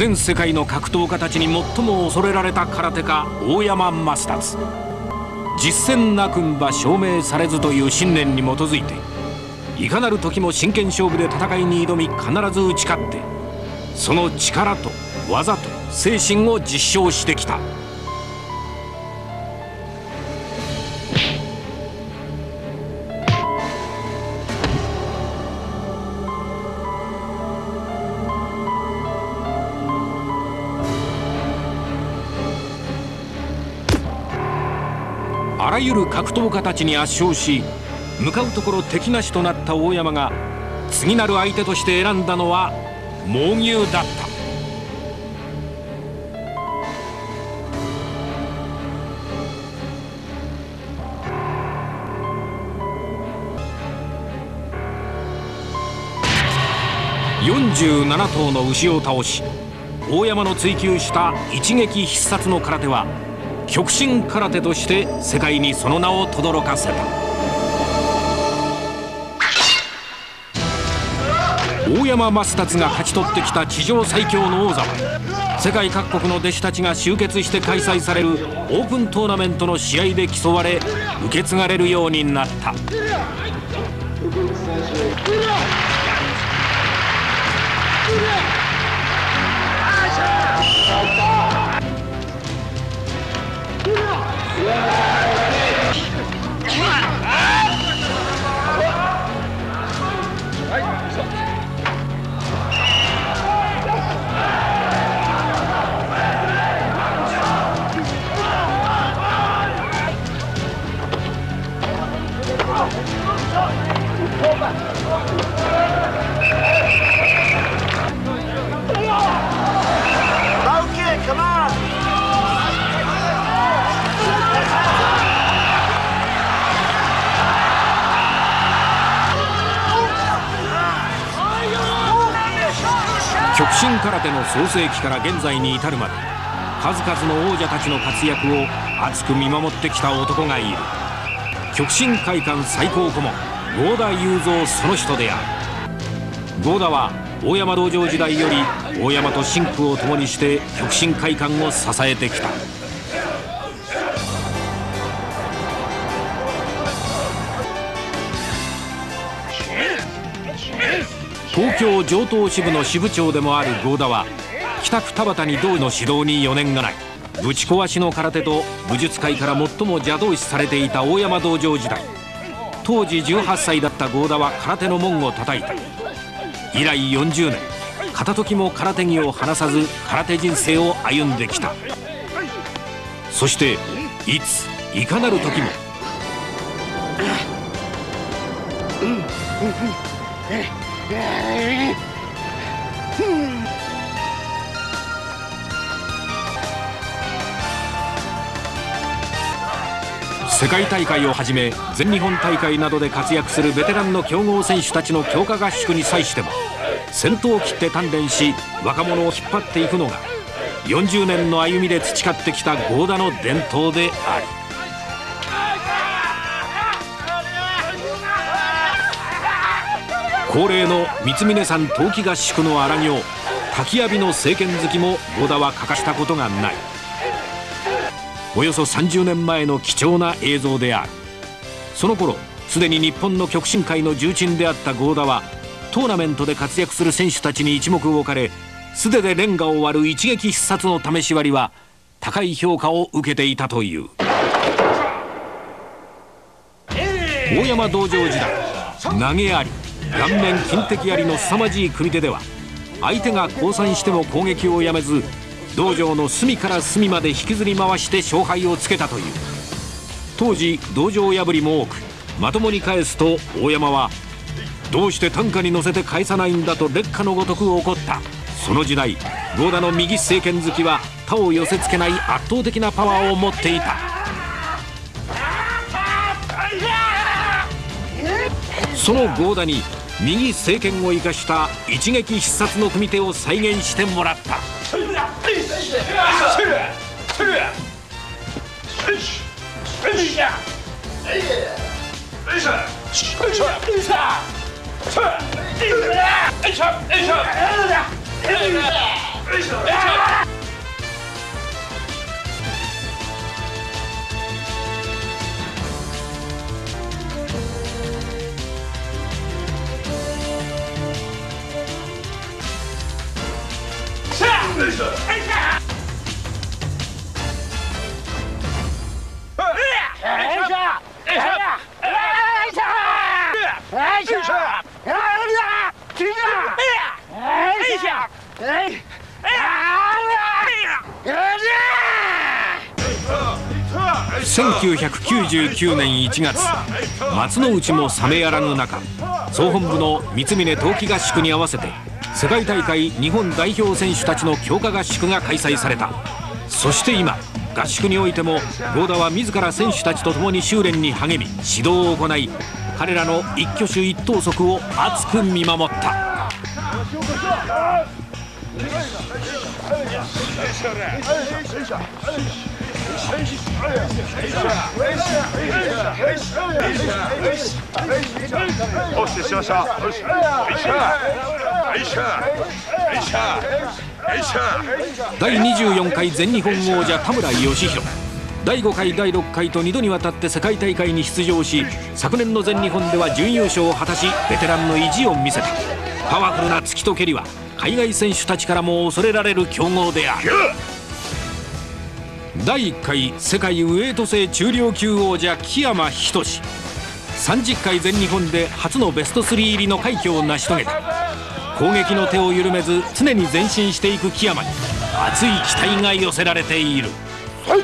全世界の格闘家たちに最も恐れられた空手家大山益達実践なくんば証明されずという信念に基づいていかなる時も真剣勝負で戦いに挑み必ず打ち勝ってその力と技と精神を実証してきた。あらゆる格闘家たちに圧勝し向かうところ敵なしとなった大山が次なる相手として選んだのは猛牛だった。47頭の牛を倒し大山の追求した一撃必殺の空手は極真空手として世界にその名を轟かせた大山益達が勝ち取ってきた地上最強の王座は世界各国の弟子たちが集結して開催されるオープントーナメントの試合で競われ受け継がれるようになった。極新空手の創世期から現在に至るまで数々の王者たちの活躍を熱く見守ってきた男がいる。極真会館最高顧問合田雄三その人である。合田は大山道場時代より大山と神父を共にして極真会館を支えてきた。東京城東支部の支部長でもある合田は北区田端に道の指導に余念がない。ぶち壊しの空手と武術界から最も邪道視されていた大山道場時代。当時18歳だった合田は空手の門を叩いた。以来40年片時も空手着を離さず空手人生を歩んできた。そしていついかなる時も。うんうんうん。世界大会をはじめ全日本大会などで活躍するベテランの強豪選手たちの強化合宿に際しても先頭を切って鍛錬し若者を引っ張っていくのが40年の歩みで培ってきた合田の伝統である。恒例の三峰山冬季合宿の荒行。滝浴びの政権好きも合田は欠かしたことがない。およそ30年前の貴重な映像である。その頃すでに日本の極真会の重鎮であった合田はトーナメントで活躍する選手たちに一目置かれ素手でレンガを割る一撃必殺の試し割りは高い評価を受けていたという。大山道場時代投げあり。顔面金敵槍の凄まじい組手では相手が降参しても攻撃をやめず道場の隅から隅まで引きずり回して勝敗をつけたという。当時道場破りも多くまともに返すと大山はどうして担架に乗せて返さないんだと劣化のごとく怒った。その時代合田の右政権好きは他を寄せつけない圧倒的なパワーを持っていた。その合田に右政権を生かした一撃必殺の組手を再現してもらった。1999年1月松の内も冷めやらぬ中総本部の三峰冬季合宿に合わせて世界大会日本代表選手たちの強化合宿が開催された。そして今合宿においても合田は自ら選手たちと共に修練に励み指導を行い彼らの一挙手一投足を熱く見守った。第24回全日本王者田村義弘。第5回第6回と2度にわたって世界大会に出場し昨年の全日本では準優勝を果たしベテランの意地を見せた。パワフルな突きと蹴りは海外選手たちからも恐れられる強豪である。第1回世界ウエイト制中量級王者木山仁。30回全日本で初のベスト3入りの快挙を成し遂げた。攻撃の手を緩めず常に前進していく木山に熱い期待が寄せられている、は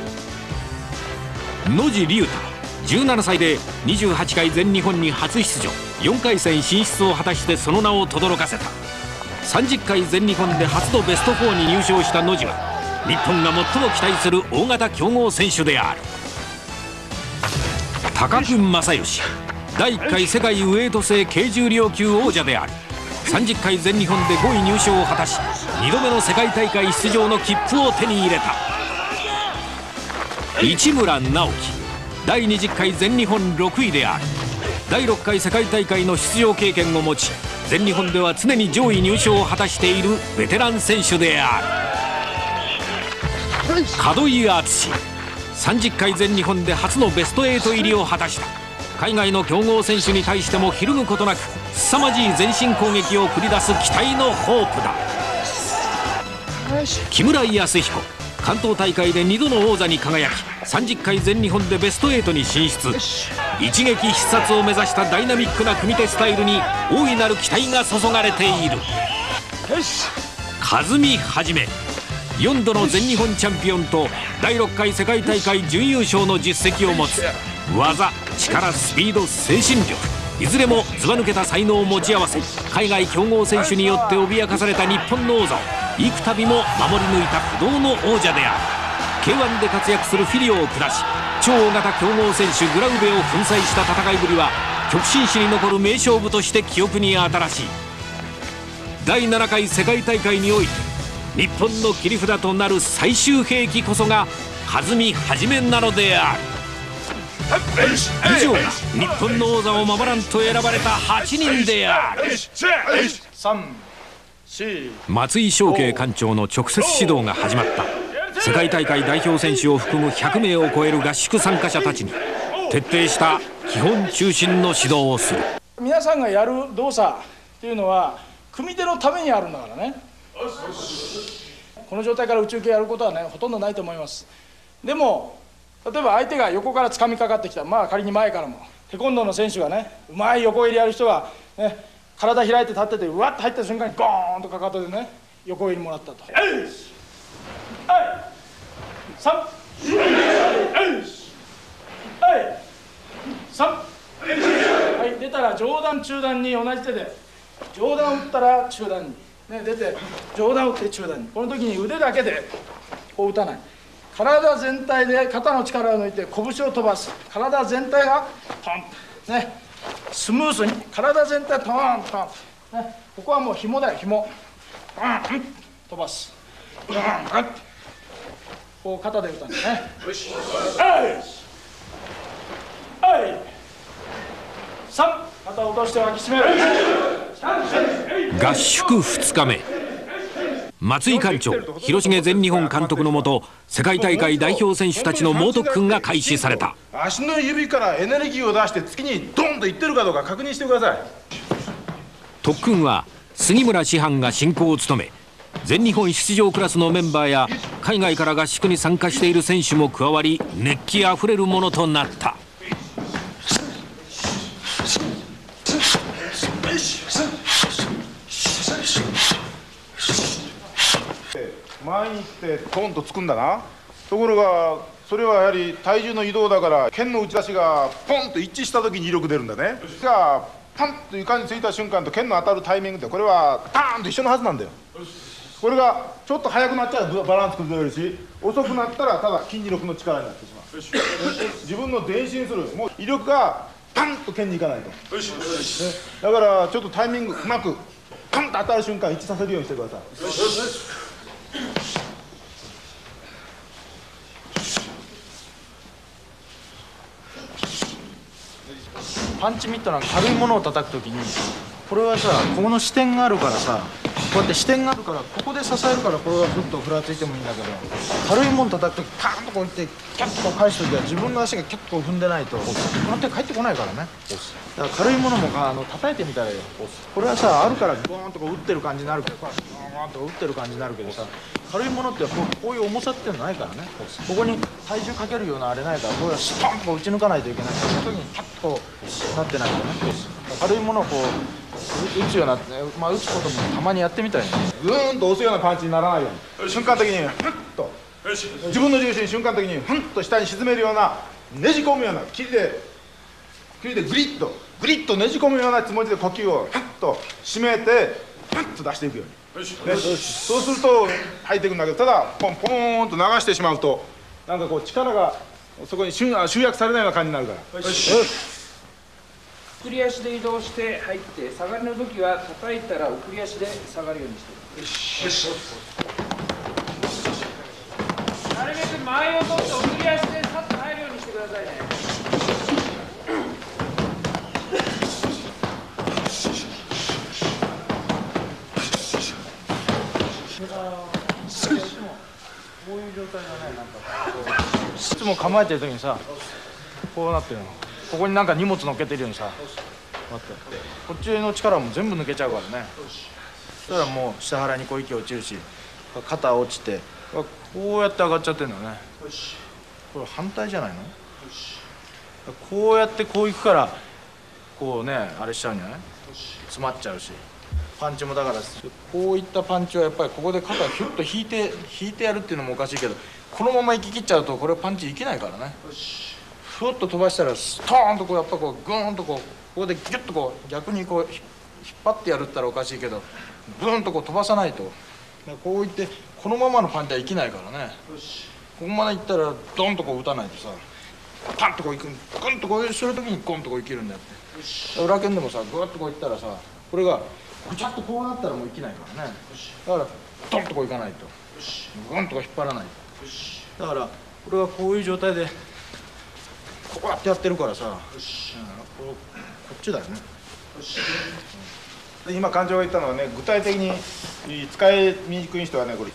い、野地龍太17歳で28回全日本に初出場。4回戦進出を果たしてその名を轟かせた。30回全日本で初のベスト4に入賞した野地は日本が最も期待する大型強豪選手である。高久正義第1回世界ウエイト制軽重量級王者である30回全日本で5位入賞を果たし2度目の世界大会出場の切符を手に入れた。市村直樹第20回全日本6位である。第6回世界大会の出場経験を持ち全日本では常に上位入賞を果たしているベテラン選手である。門井敦30回全日本で初のベスト8入りを果たした。海外の強豪選手に対してもひるむことなく凄まじい前進攻撃を繰り出す期待のホープだ。木村康彦関東大会で2度の王座に輝き30回全日本でベスト8に進出。一撃必殺を目指したダイナミックな組手スタイルに大いなる期待が注がれている。和美はじめ4度の全日本チャンピオンと第6回世界大会準優勝の実績を持つ技力スピード精神力いずれもずば抜けた才能を持ち合わせ海外強豪選手によって脅かされた日本の王座を幾度も守り抜いた不動の王者である。K1 で活躍するフィリオを下し超大型強豪選手グラウベを粉砕した戦いぶりは極真史に残る名勝負として記憶に新しい。第7回世界大会において日本の切り札となる最終兵器こそが弾み始めなのである。以上が日本の王座を守らんと選ばれた8人である。松井翔慶館長の直接指導が始まった。世界大会代表選手を含む100名を超える合宿参加者たちに徹底した基本中心の指導をする。皆さんがやる動作っていうのは組手のためにあるんだからね。この状態から宇宙系やることはねほとんどないと思います。でも例えば相手が横から掴みかかってきた。まあ仮に前からも。テコンドーの選手がねうまい横入りやる人が、ね、体開いて立っててうわっと入った瞬間にゴーンとかかとでね横入りもらったと。はい3 3はい出たら上段中段に同じ手で上段打ったら中段に、ね、出て上段打って中段にこの時に腕だけでこう打たない体全体で肩の力を抜いて拳を飛ばす体全体がポンねスムーズに体全体トーントーン、ね、ここはもう紐だよ紐うん飛ばすうんうんこう肩で打たんだねよしはいはい3肩を落として脇締める合宿2日目松井館長広重全日本監督のもと世界大会代表選手たちの猛特訓が開始された。足の指からエネルギーを出して月にドンといってるかどうか確認してください。特訓は杉村師範が進行を務め全日本出場クラスのメンバーや海外から合宿に参加している選手も加わり熱気あふれるものとなった前に行ってトンとつくんだな。ところがそれはやはり体重の移動だから剣の打ち出しがポンと一致した時に威力出るんだね。がパンと床についた瞬間と剣の当たるタイミングってこれはターンと一緒のはずなんだよ。これがちょっと速くなっちゃうバランス崩れるし遅くなったらただ筋力の力になってしまう。自分の前進する。もう威力がパンと剣にいかないと、ね、だからちょっとタイミングうまくパンと当たる瞬間一致させるようにしてください。パンチミットなんか軽いものを叩くときにこれはさここの支点があるからさこうやって視点があるからここで支えるからこれはふっとふらついてもいいんだけど軽いもの叩くときパーンとこういってキャッと返すときは自分の足がキャッと踏んでないとこうやって帰ってこないからね。だから軽いものもあの叩いてみたらよ。これはさあるからゴーンとこう打ってる感じになるけどゴーンと打ってる感じになるけどさ軽いものってこうこういう重さっていうのないからね。ここに体重かけるようなあれないからこれはストンと打ち抜かないといけない。その時にキャッとなってないとね。軽いものをこう打つような、まあ、打つこともたまにやってみたいね。ぐーんと押すようなパンチにならないように。瞬間的にふっと。自分の重心瞬間的にふんと下に沈めるようなねじ込むような切りで切りでグリッとグリッとねじ込むようなつもりで呼吸をふっと締めてふっと出していくように、ね、そうすると入っていくんだけどただポンポーンと流してしまうとなんかこう力がそこに集約されないような感じになるから。よし送り足で移動して入って下がりの時は叩いたら送り足で下がるようにして。よしよしなるべく前を取って送り足でさっと入るようにしてくださいね。こういう状態がねなんかいつも構えてる時にさこうなってるのここになんか荷物乗っけてるようにさ。待ってこっちの力も全部抜けちゃうからね。そしたらもう下腹にこう息落ちるし肩落ちてこうやって上がっちゃってんだよね。これ反対じゃないの？こうやってこういくからこうねあれしちゃうんじゃない？詰まっちゃうし。パンチもだからこういったパンチはやっぱりここで肩をヒュッと引いて引いてやるっていうのもおかしいけどこのまま行き切っちゃうとこれパンチいけないからね。ふっと飛ばしたらストーンとこうやっぱこうグーンとこうここでギュッとこう逆にこう引っ張ってやるったらおかしいけどブーンとこう飛ばさないと。こういってこのままのパンチは生きないからね。ここまでいったらドンとこう打たないとさパンとこういくグンとこうする時にゴンとこういけるんだって。裏剣でもさグッとこういったらさこれがぐちゃっとこうなったらもういけないからね。だからドンとこういかないと。グンとこう引っ張らないと。だからこれはこういう状態でこうやってやってるからさ、うん、こっちだよね。今館長が言ったのはね具体的に使いにくい人はねこれ。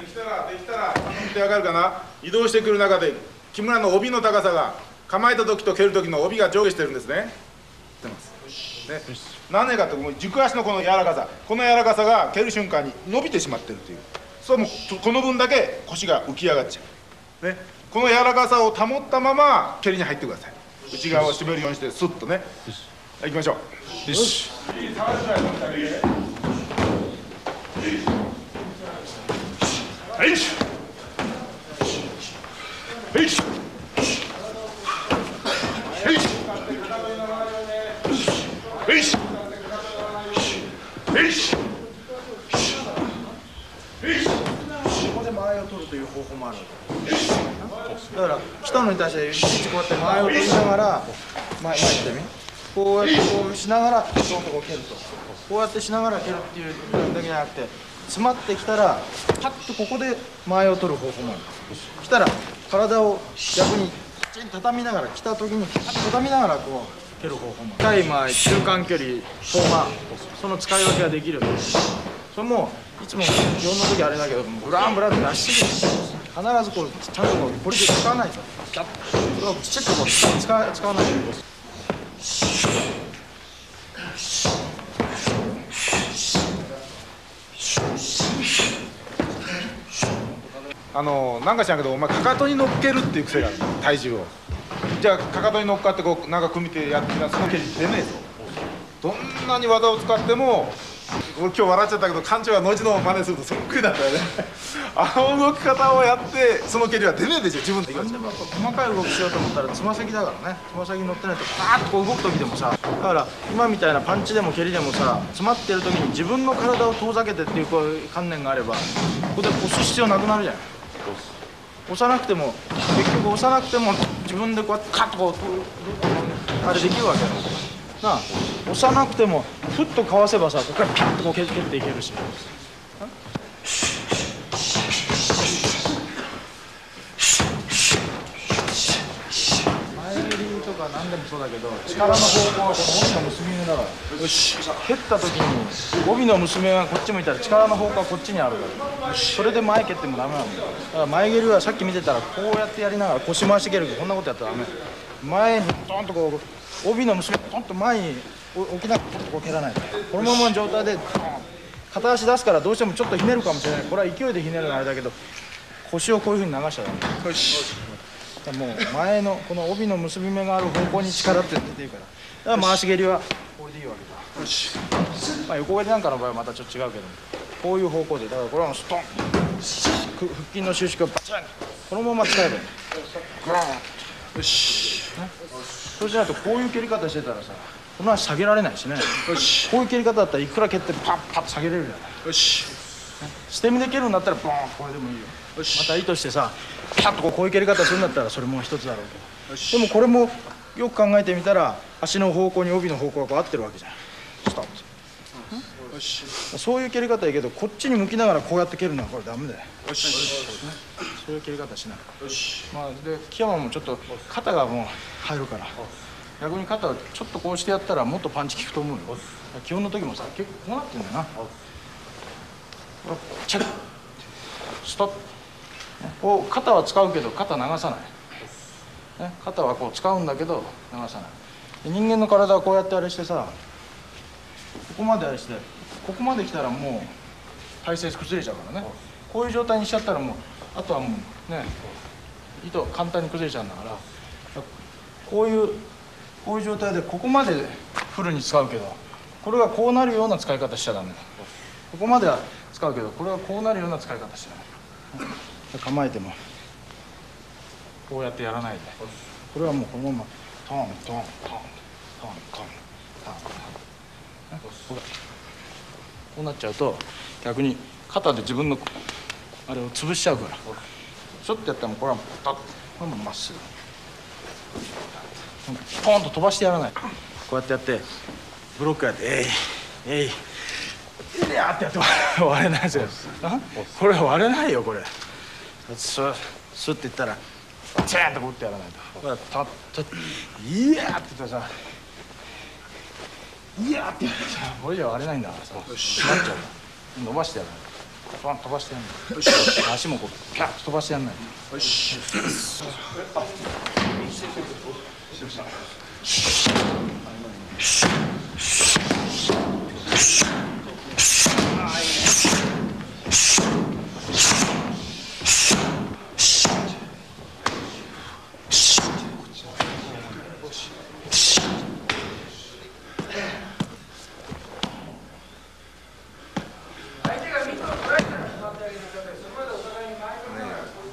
できたらできたら見てわかるかな。移動してくる中で木村の帯の高さが構えた時と蹴る時の帯が上下してるんですね。ってます？ね。何でかってもう軸足のこの柔らかさこの柔らかさが蹴る瞬間に伸びてしまってるという。そうもうこの分だけ腰が浮き上がっちゃう、ね、この柔らかさを保ったまま蹴りに入ってください。内側を締めるようにしてスッとね。行きましょう。よし。はいはいはいはいここで前を取るという方法もあるだから来たのに対していちいちこうやって前を取りながら前前行ってみこうやってこうしながらドンとこう蹴るとこうやってしながら蹴るっていうだけじゃなくて詰まってきたらパッとここで前を取る方法もある。来たら体を逆にきちんと畳みながら来た時に畳みながらこう蹴る方法もある。近い前中間距離遠間その使い分けができる。それもつも4の時あれだけどブランブランって出してくる必ずこうちゃんとこうポリで使わないと。ピャッそれをきちっとこう使使わ使わないと。あのなんか知らんけどお前かかとに乗っけるっていう癖がある。体重を。じゃあかかとに乗っかってこうなんか組み手やってみなその蹴り出ねえぞどんなに技を使っても今日笑っちゃったけど館長が後の真似するとそっくりだったよね。あの動き方をやってその蹴りは出ねえでしょ自分で。細かい動きしようと思ったらつま先だからねつま先に乗ってないとパーッとこう動く時でもさだから今みたいなパンチでも蹴りでもさ詰まってる時に自分の体を遠ざけてっていうこういう観念があればここで押す必要なくなるじゃない押さなくても結局押さなくても自分でこうやってカッとこうあれできるわけよ。なあ押さなくてもふっとかわせばさここからピャッとこう蹴蹴っていけるし。前蹴りとか何でもそうだけど力の方向はこの帯の結び目だから。よし蹴った時に帯の結び目がこっち向いたら力の方向はこっちにあるから。それで前蹴ってもダメなんだよ。だから前蹴りはさっき見てたらこうやってやりながら腰回して蹴るけどこんなことやったらダメ。前にドンとこう帯の結び目ドンと前に置きながらポンとこう蹴らないと。このままの状態で片足出すからどうしてもちょっとひねるかもしれない。これは勢いでひねるのはあれだけど腰をこういうふうに流しちゃダメ。よし。もう前のこの帯の結び目がある方向に力って出てるから。だから回し蹴りはこれでいいわけだ。よし、まあ、横蹴りなんかの場合はまたちょっと違うけどこういう方向でだからこれはストン。く腹筋の収縮をバチン。このまま使えばいい。グラン。よし、ね、そうしないとこういう蹴り方してたらさこの足下げられないしね。よし。こういう蹴り方だったらいくら蹴ってパッパッと下げれるじゃないよし。捨て身で蹴るんだったらボーンこれでもいいよ。また意図してさピャッとこうこういう蹴り方するんだったらそれも一つだろう。けどでもこれもよく考えてみたら足の方向に帯の方向がこう合ってるわけじゃん。ストップよし。そういう蹴り方いいけどこっちに向きながらこうやって蹴るのはこれダメだよ。よし。そういう蹴り方しない。よし。まあで木山もちょっと肩がもう入るから。逆に肩をちょっとこうしてやったらもっとパンチ効くと思うよ。基本の時もさ結構こうなってんだよな。チェッ。クストップ。こう肩は使うけど肩流さない、ね、肩はこう使うんだけど流さない。人間の体はこうやってあれしてさここまであれしてここまで来たらもう体勢崩れちゃうからね。こういう状態にしちゃったらもうあとはもうね糸簡単に崩れちゃうんだから。こういうこういう状態でここまでフルに使うけどこれがこうなるような使い方しちゃダメ。ここまでは使うけどこれはこうなるような使い方しちゃダメ。構えても。こうやってやらないで。これはもうこのままトントントントントントントン。ほらこうなっちゃうと逆に肩で自分のあれを潰しちゃうから。ちょっとやったらもこれはパッこれもまっすぐ。ポンと飛ばしてやらない。こうやってやってブロックやってえいえいいやってやって割れないですよこれ割れないよこれスッスッって言ったらチェーンとこ打ってやらないとこれたたいやって言ったらさいやーって言ったらさこれじゃ割れないんだ。からさなっちゃう。伸ばしてやらない。と飛ばしてやんない。よし。足もこうピャッと飛ばしてやんない。よし。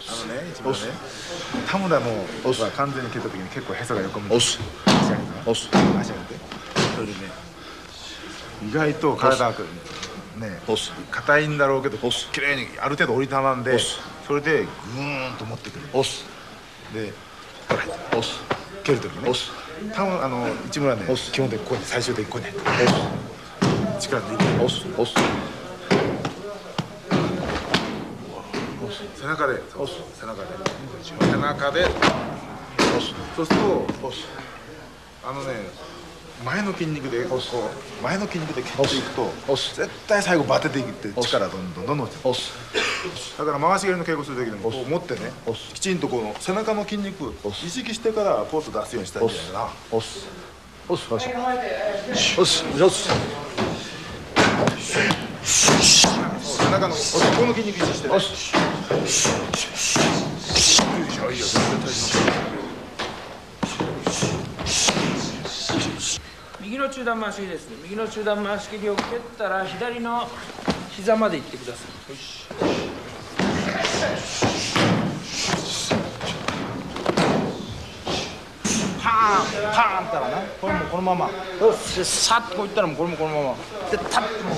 あのね一番ね田村のオスは完全に蹴った時に結構へそが横向いて押す。足上げてな押す。足上げて。それでね意外と体がね押す。硬いんだろうけど綺麗にある程度折りたまんでそれでグーンと持ってくる。押す。で押す。蹴るときね押す。多分あの市村はね基本的にこうやって最終的にこうやって。力抜いて。押す。押す背中で。押す。背中で。背中で。押す。そうすると押す。あのね前の筋肉でこう前の筋肉で蹴っていくと絶対最後バテていって力どんどんどんどん落ちる。だから回し蹴りの稽古する時でもこう持ってねきちんとこの背中の筋肉意識してからポーズ出すようにしたらいいんじゃな。いかな押す。押す。押す。押す。押す背中のここの筋肉意識してねよいいよ全然大丈右の中段回し蹴りですね。右の中段回し蹴りを蹴ったら左の膝まで行ってください。よしパーンパーンったらな。これもこのまま。よしでさっとこういったらもうこれもこのまま。でタッともう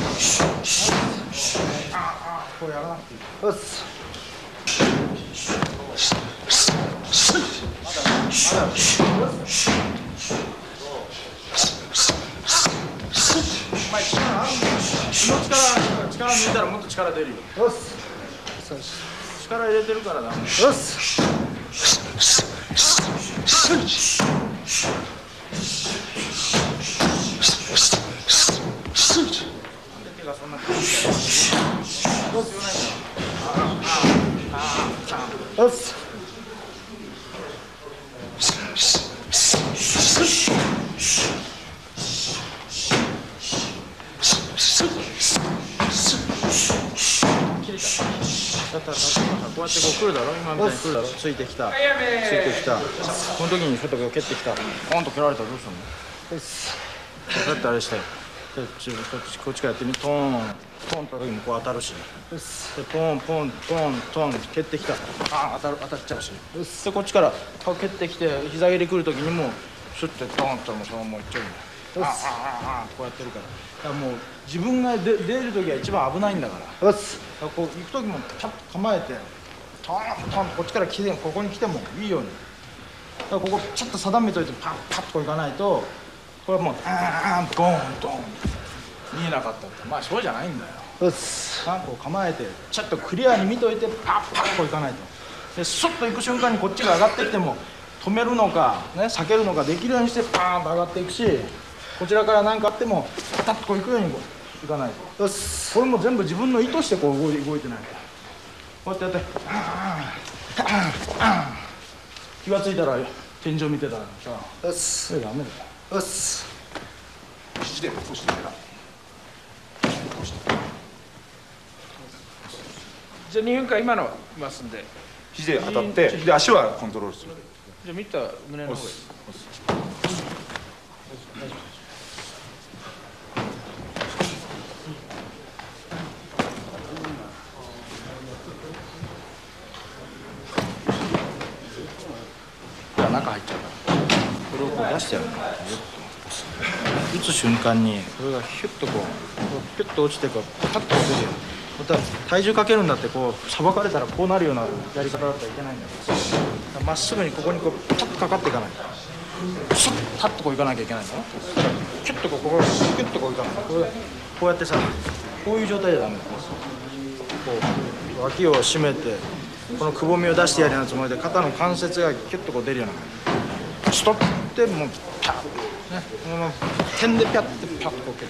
ああこうやらなくていい。よし。力力抜いたらもっと力出るよ。よし力入れてるからだよし来るだろ？今みたいに来るだろ？ついてきた。ついてきた。この時にちょっと蹴ってきたポンと蹴られた。らどうす。るのだってあれしたよでちょこっちこっちからやってみトーントンと時もこう当たるし。でポンポントントン蹴ってきた。あ当たる当たっちゃうし。でこっちから顔蹴ってきて膝蹴り来る時にもシュッてトンともそのままいっちゃうんだよああああこうやってるからだからもう自分が出出る時は一番危ないんだからこう行く時もピャッと構えてトントンこっちから来てここに来てもいいように。だからここちょっと定めといてパッパッとこういかないとこれはもうあーンドンドン見えなかったって。まあそうじゃないんだよ。よしパンこう構えてちょっとクリアに見といてパッパッこういかないと。でスッと行く瞬間にこっちが上がってきても止めるのか、ね、避けるのかできるようにしてパーンと上がっていくしこちらから何かあってもパタッとこう行くようにこういかないと。これも全部自分の意図してこう動い動いてない。からこうやってやって。気がついたら天井見てたらさよしそれダメだよ。よし肘で押してじゃあ2分間今のいますんで。肘で当たってで足はコントロールする。じゃあ見た胸の方へいや中入っちゃうからこれをこう出してやるの打つ瞬間に。これがヒュッとこうピュッと落ちてこうパッと落ちるよまた体重かけるんだってこうさばかれたらこうなるようなやり方だったらいけないんだよ。まっすぐにここにこうパッとかかっていかない。スッパッとこういかなきゃいけないんだよキュッとこうここキュッとこういかない。こうこうやってさこういう状態じゃダメだ。こう脇を締めてこのくぼみを出してやるようなつもりで肩の関節がキュッとこう出るような。感じストップでもうピャッねこの点でピャッてピャッとこう蹴る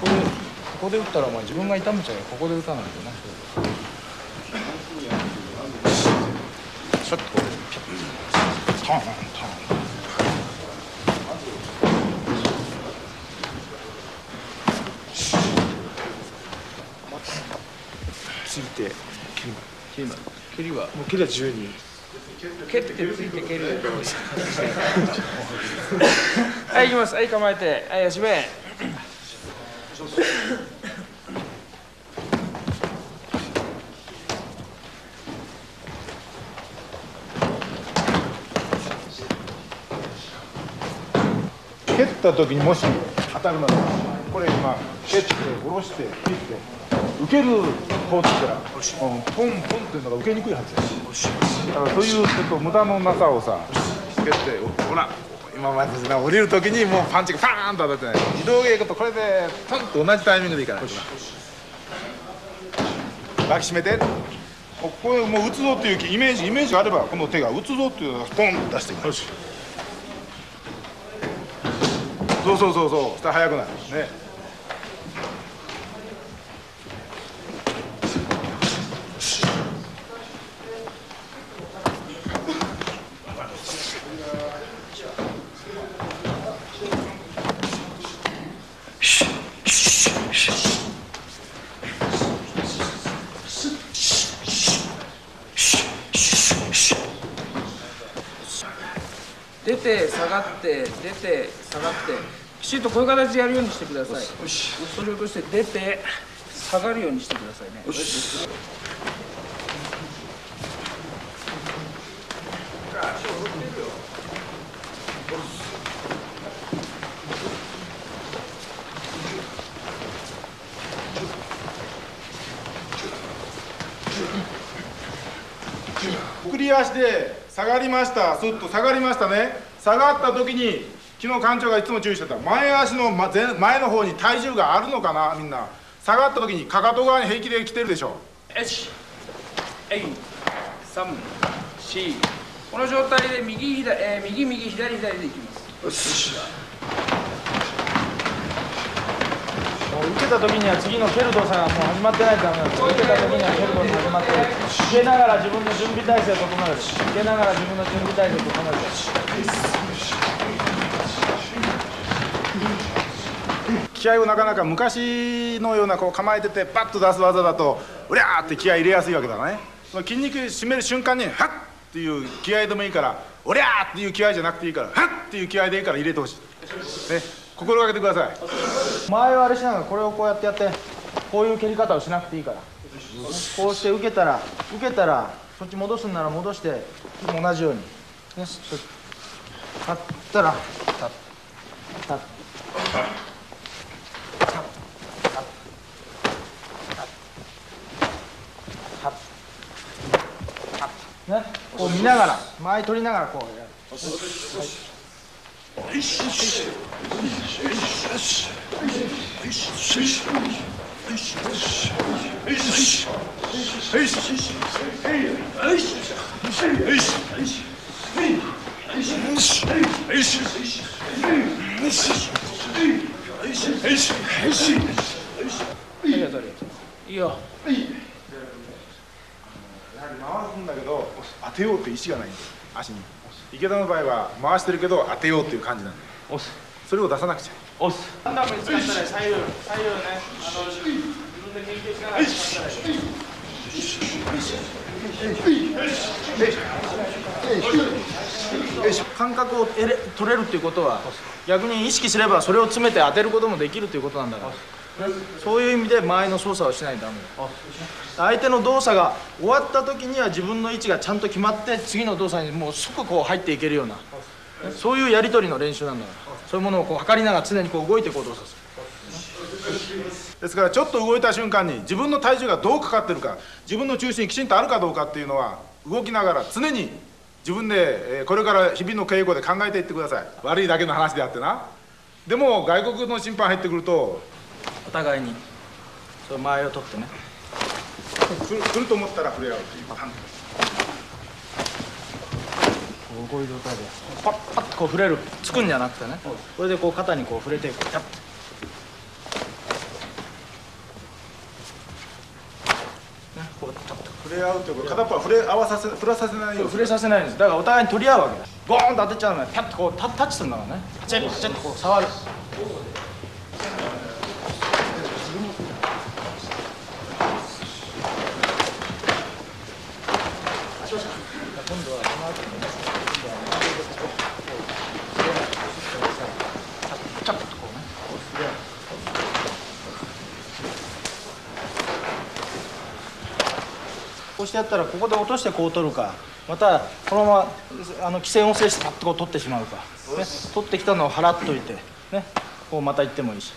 ここでここで打ったらお前自分が痛めちゃうよここで打たないとねちょっとこうピャットントンついて蹴り蹴りは。もう蹴りは自由に。蹴ってついて蹴るはい行きますはい構えてはい足め蹴った時にもし当たるならこれ今蹴って下ろして切って受ける方って言ったら、うん、ポンポンっていうのが受けにくいはずだだからそういうちょっと無駄のなさをさつけてほら今までですね降りる時にもうパンチがパーンと当たってね移動稽古とこれでパンと同じタイミングでいいから抱きしめてここへもう打つぞっていうイメージイメージがあればこの手が打つぞっていうのをポンと出していくそうそうそうそう。そしたら速くなる。ね出て下がって出て下がってきちんとこういう形でやるようにしてください。それをとして出て下がるようにしてくださいね。送り足で下がりまし。たスッと下がりまし。たね下がった時に昨日館長がいつも注意してた。前足の前の方に体重があるのかなみんな。下がった時にかかと側に平気で来てるでしょ。1 2 3 4この状態で右左、えー、右右左左でいきますよし受けた時には次の蹴る動作がもう始まってないとダメなんです受けた時には蹴る動作始まってる。受けながら自分の準備体制を整える受けながら自分の準備体制を整える気合をなかなか昔のようなこう構えててパッと出す技だとうりゃーって気合入れやすいわけだね。その筋肉締める瞬間にハッっていう気合でもいいからおりゃーっていう気合じゃなくていいからハッっていう気合でいいから入れてほしい。ね心がけてください前はあれしながらこれをこうやってやってこういう蹴り方をしなくていいからこうして受けたら受けたらそっち戻すんなら戻して同じようにね立ったら立っ立っね、こう見ながら前取りながらこうやる。はいいいよ回すんだけど当てようって意思がないんだよ足に。池田の場合は回してるけど当てようっていう感じなんで押す。それを出さなくちゃ。押す。ランダムに使ったら左右左右ねあの自分で研究しながら。使ったら感覚を得れ取れるっていうことは逆に意識すればそれを詰めて当てることもできるということなんだからそういう意味で間合いの操作をしないとダメ相手の動作が終わった時には自分の位置がちゃんと決まって次の動作にもう即こう入っていけるようなそういうやり取りの練習なんだから。そういうものをこう測りながら常にこう動いていこうとする。ですからちょっと動いた瞬間に自分の体重がどうかかってるか自分の中心にきちんとあるかどうかっていうのは動きながら常に自分でこれから日々の稽古で考えていってください。悪いだけの話であってな。でも外国の審判入ってくると互いに。その間合いを取ってね。来ると思ったら触れ合うっていうパン。こういう状態でパッパッとこう触れる。つくんじゃなくてね。これでこう肩にこう触れていく。キャッて触れ合うということ片っぽは触れ合わさせ触れさせないよ触れさせないんです。だからお互いに取り合うわけだゴーンと当てちゃうのはピャッとこうタッチするんだからね。パチッパチッとこう触るしてやったらここで落としてこう取るかまたこのままあの規制を制してパッとこう取ってしまうか、ね、取ってきたのを払っといて、ね、こうまた行ってもいいし。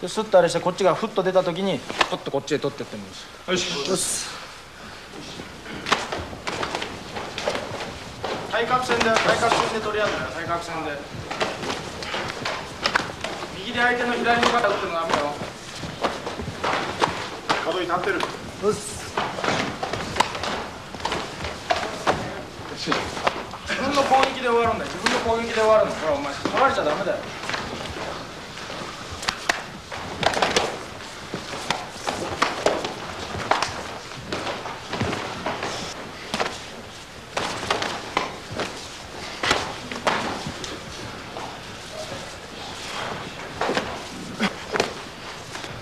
でスッとあれしてこっちがフッと出た時にポッとこっちへ取ってってもいいし。よし対角線で対角線で取り合うんだよ対角線で。右で相手の左の肩打ってるのダメよ。角に立ってる自分の攻撃で終わるんだよ。自分の攻撃で終わるの。ほらお前取られちゃダメだよ。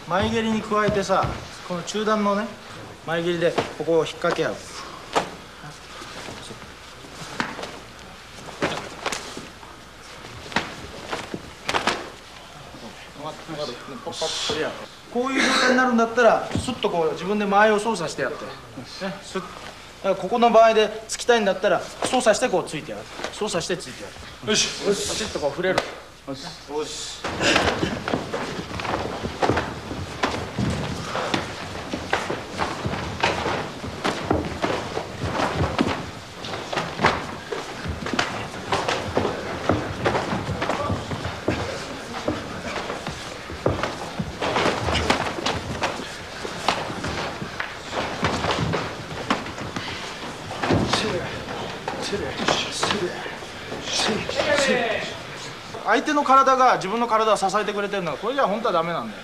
前蹴りに加えてさこの中段のね前蹴りでここを引っ掛け合うこういう状態になるんだったらスッとこう自分で前を操作してやって、ね、スッだからここの場合で突きたいんだったら操作してこうついてやる。操作してついてやる。よし。パチッとこう触れる。よし。よし相手の体が自分の体を支えてくれてるのはこれじゃ本当はダメなんだよ。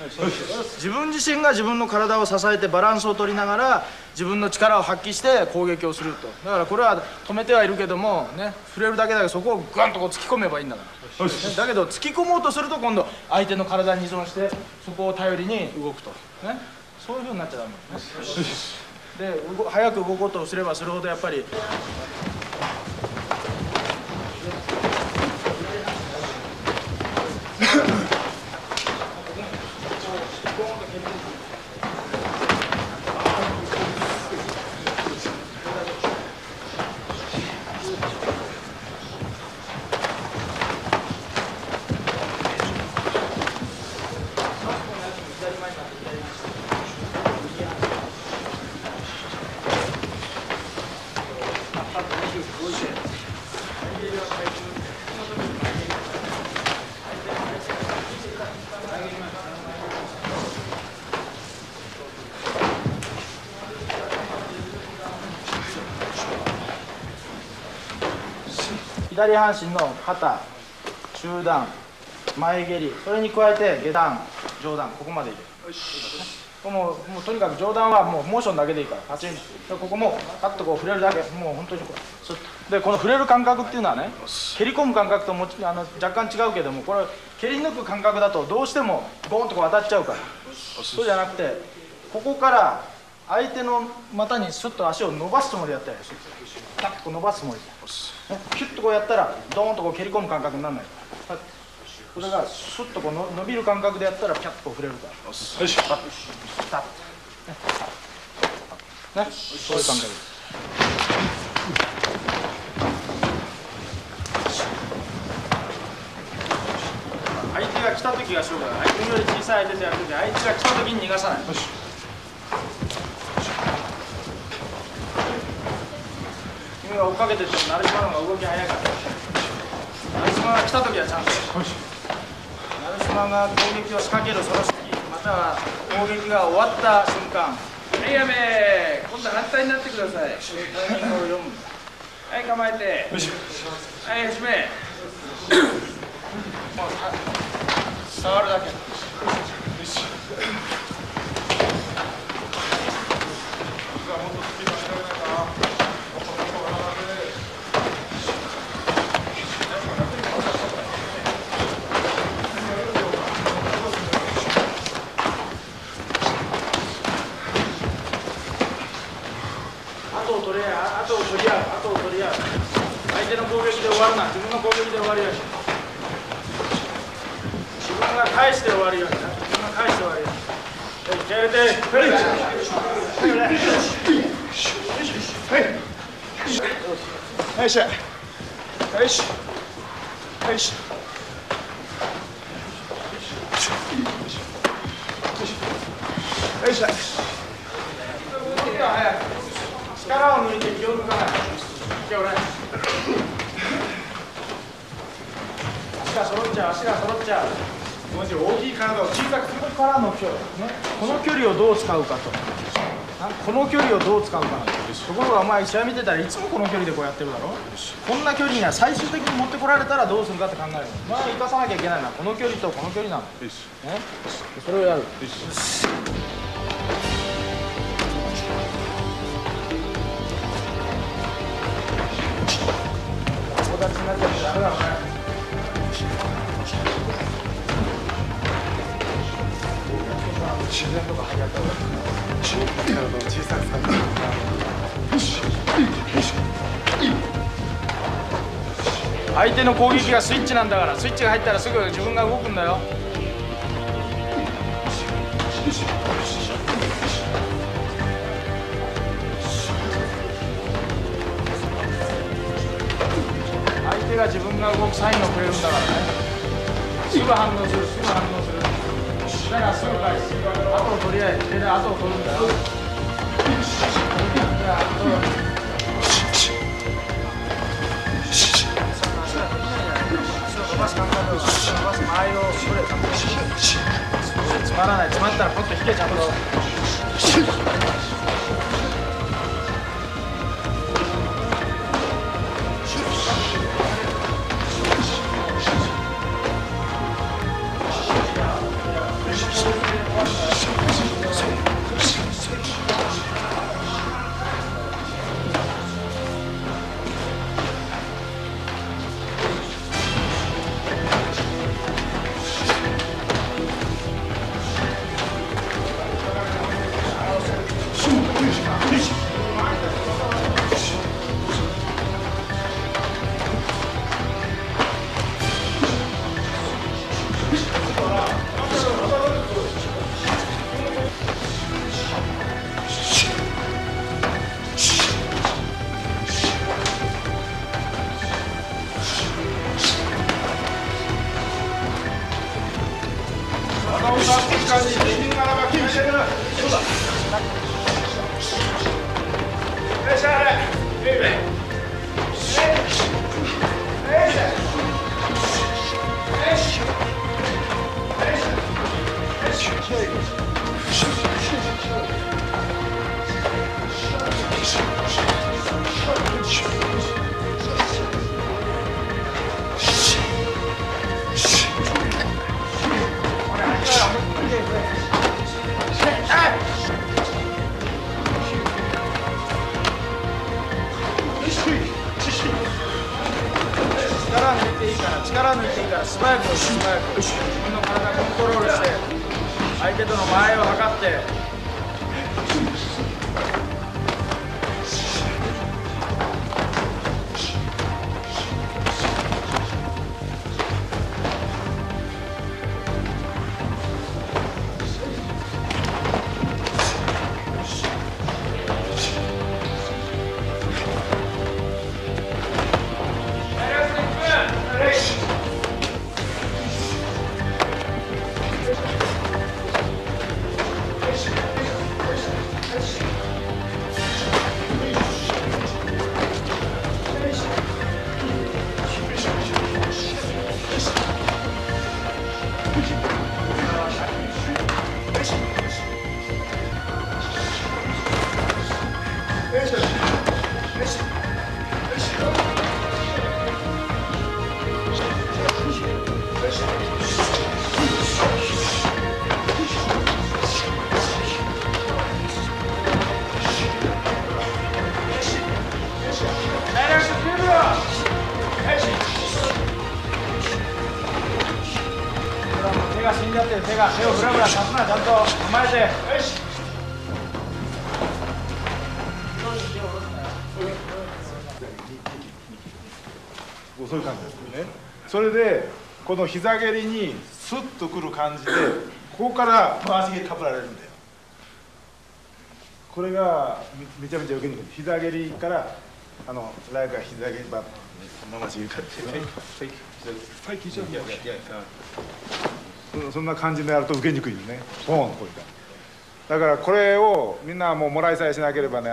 自分自身が自分の体を支えてバランスを取りながら自分の力を発揮して攻撃をすると。だからこれは止めてはいるけどもね触れるだけだけどそこをガンとこう突き込めばいいんだから、だけど突き込もうとすると今度相手の体に依存してそこを頼りに動くと。ね。そういうふうになっちゃダメね。で早く動こうとすればするほどやっぱり左半身の肩中段前蹴りそれに加えて下段上段ここまでいける。もうもうとにかく上段はもうモーションだけでいいからパチンここもカッとこう触れるだけ。もう本当にこうでこの触れる感覚っていうのはね蹴り込む感覚ともちあの若干違うけどもこれ蹴り抜く感覚だとどうしてもボーンとこう当たっちゃうから。そうじゃなくてここから相手の股にスッと足を伸ばすつもりでやったらパッと。伸ばすつもりでねキュッとこうやったらドーンとこう蹴り込む感覚にならない。からはい。これがスッとこうの伸びる感覚でやったらピャッとこう触れるからよし。パッパッね。パッねそういう感覚相手が来た時が勝負だ。相手より小さい相手とやる時相手が来た時に逃がさない君が追っかけてっても成島の方が動き早いから成島が来た時はチャンス成島が攻撃を仕掛けるその時または攻撃が終わった瞬間。はいやめ今度反対になってくださいタイミングを読むはい構えてはい始め。もう触るだけ。後撃で終わるな自分の攻撃で終わるように自分が返し。て終わるように自分が返し。て終わるようにれていし。いいい力を抜いて気を抜かないが揃っちゃう足が揃っちゃう。もし大きい体を小さくするからの距離、ね、この距離をどう使うかと。この距離をどう使うかなところがお前試合見てたらいつもこの距離でこうやってるだろ。こんな距離には最終的に持ってこられたらどうするかって考える。のまあ生かさなきゃいけないのはこの距離とこの距離なの、ね、それをやる。よし友達になっちゃってダメだろ自然とか入り合った方がいい体を小さくさ相手の攻撃がスイッチなんだからスイッチが入ったらすぐ自分が動くんだよ。相手が自分が動くサインをくれるんだからね。すぐ反応するすぐ反応する。だからすぐ返す後を取り合え手で後を取るんだよじゃあ後伸ばす感覚伸ばす間合いをそれつまらない詰まったらポッと引けちゃうと手が手をフラフラさすなちゃんと構えて。よし。そういう感じですね。それでこの膝蹴りにスッとくる感じで ここから回し蹴りかぶられるんだよ。これがめめちゃめちゃ受けにくい。膝蹴りからあのライカ膝蹴りば回し蹴りかそそんな感じでやると受けにくいよね。ポーンこれが。だからこれをみんなもうもらいさえしなければね。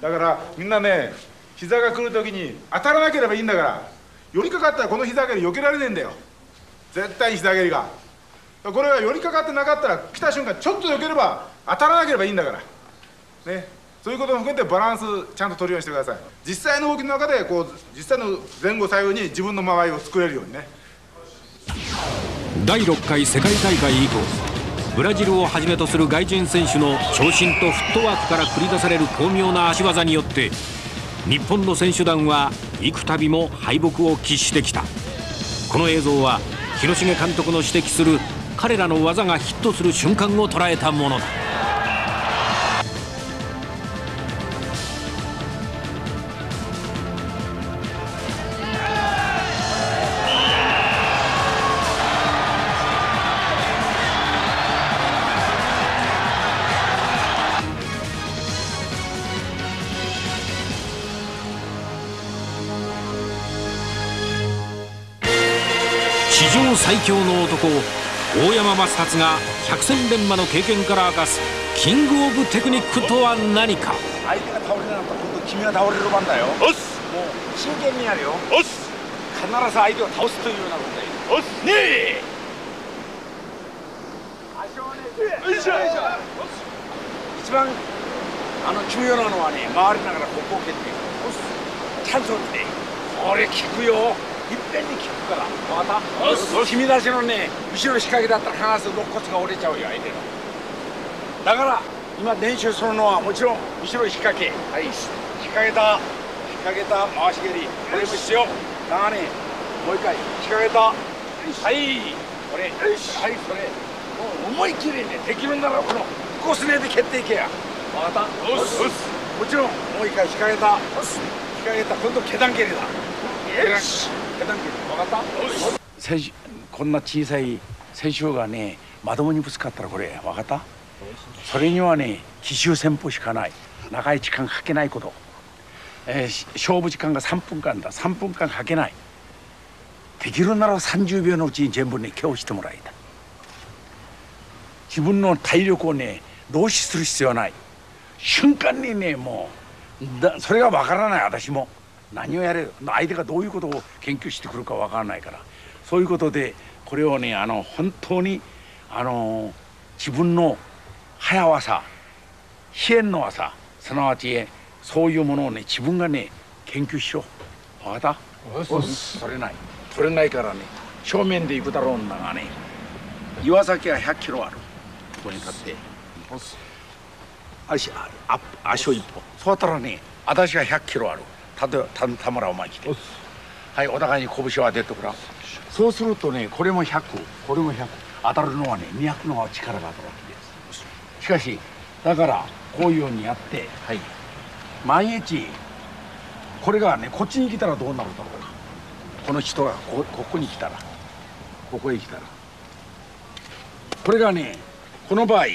だからみんなね膝が来る時に当たらなければいいんだから。寄りかかったらこの膝上がり避けられねえんだよ。絶対に膝上がりが。これが寄りかかってなかったら来た瞬間ちょっと避ければ当たらなければいいんだから。ね。そういうことも含めてバランスちゃんと取るようにしてください。実際の動きの中でこう実際の前後左右に自分の間合いを作れるようにね。第6回世界大会以降ブラジルをはじめとする外人選手の長身とフットワークから繰り出される巧妙な足技によって日本の選手団は幾度も敗北を喫してきた。この映像は広重監督の指摘する彼らの技がヒットする瞬間を捉えたものだ。最強の男大山正達が百戦錬磨の経験から明かすキングオブテクニックとは何か？相手が倒れなかったら今度君が倒れる番だよ。おっすもう真剣にやるよ。おっす必ず相手を倒すというようなことだよおっすねえ。足をねよいしょ。一番あの重要なのはね回りながらここを蹴っていく。チャンスを見て。これ効くよいっぺんに効くから分かった君たちのね後ろ仕掛けだったら必ず肋骨が折れちゃうよ相手のだから今練習するのはもちろん後ろ引っ掛けはい引っ掛けた引っ掛けた回し蹴りこれも必要だがねもう一回引っ掛けた。はいこれはいそれもう思いっきりねできるならこのコスネで蹴っていけや分かったおっすおっすもちろんもう一回引っ掛けた引っ掛けた今度下段蹴りだよし。分かった？こんな小さい選手がねまともにぶつかったらこれ分かった？それにはね奇襲戦法しかない。長い時間かけないこと、えー勝負時間が3分間だ。3分間かけない。できるなら30秒のうちに全部ね今日してもらいたい。自分の体力をね浪費する必要はない。瞬間にねもうだそれがわからない私も。何をやれる相手がどういうことを研究してくるかわからないから。そういうことでこれをねあの本当にあの自分の早さ飛燕の技すなわちそういうものをね自分がね研究しろ分かった？取れない。取れないからね正面で行くだろうんだがね岩崎は100キロある。ここに立って。足ああ足を一歩。そうやったらね私が100キロあるたとた田村お前来て。はいお互いに拳を当ててくらそうするとねこれも100これも100当たるのはね200の力が当たるわけです。しかしだからこういうようにやってはい。毎日これがねこっちに来たらどうなるだろうか。この人がこここに来たら。ここへ来たら。これがねこの場合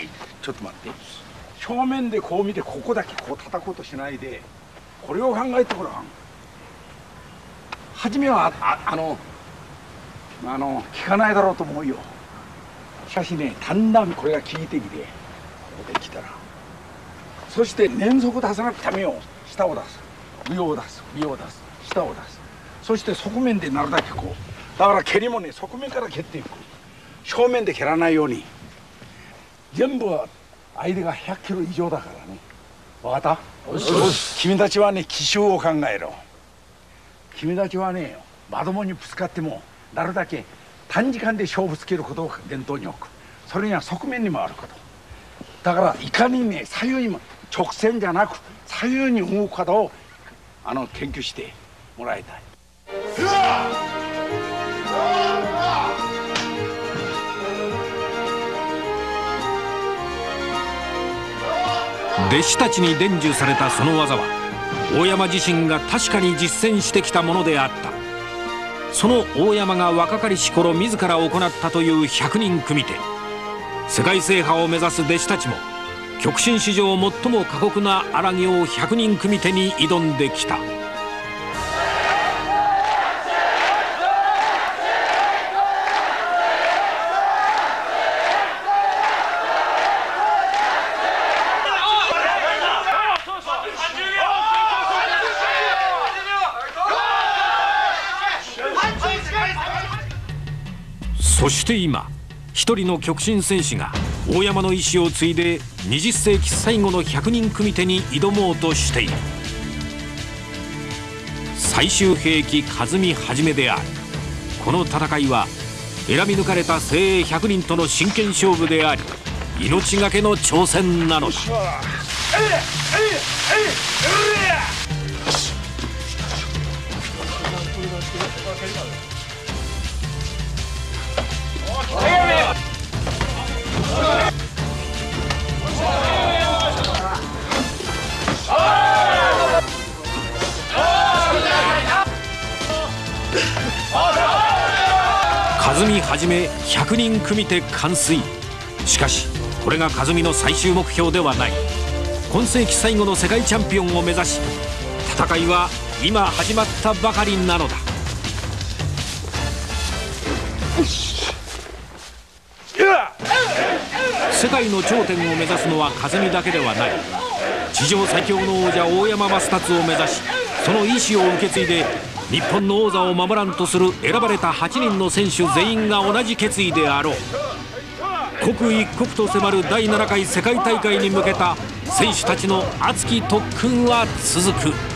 ちょっと待って。正面でこう見てここだけこう叩こうとしないでこれを考えてごらん。初めはああのあの効かないだろうと思うよ。しかしねだんだんこれが効いてきてここで来たら。そして連続出さなくためよ下を出す。上を出す。上を出す。下を出す。そして側面でなるだけこう。だから蹴りもね側面から蹴っていく。正面で蹴らないように。全部は相手が100キロ以上だからね。分かった？君たちはね奇襲を考えろ。君たちはねまともにぶつかってもなるだけ短時間で勝負つけることを伝統に置く。それには側面に回ること。だからいかにね左右にも直線じゃなく左右に動く方をあの研究してもらいたい。弟子たちに伝授されたその技は大山自身が確かに実践してきたものであった。その大山が若かりし頃自ら行ったという100人組手世界制覇を目指す弟子たちも極真史上最も過酷な荒木を100人組手に挑んできた。して今一人の極真戦士が大山の意志を継いで20世紀最後の100人組手に挑もうとしている。最終兵器和美はじめである。この戦いは選び抜かれた精鋭100人との真剣勝負であり命がけの挑戦なのだ。和美はじめ100人組手完遂。しかしこれが和美の最終目標ではない。今世紀最後の世界チャンピオンを目指し戦いは今始まったばかりなのだ。世界の頂点を目指すのは風見だけではない地上最強の王者大山マスタツを目指しその意志を受け継いで日本の王座を守らんとする選ばれた8人の選手全員が同じ決意であろう刻一刻と迫る第7回世界大会に向けた選手たちの熱き特訓は続く。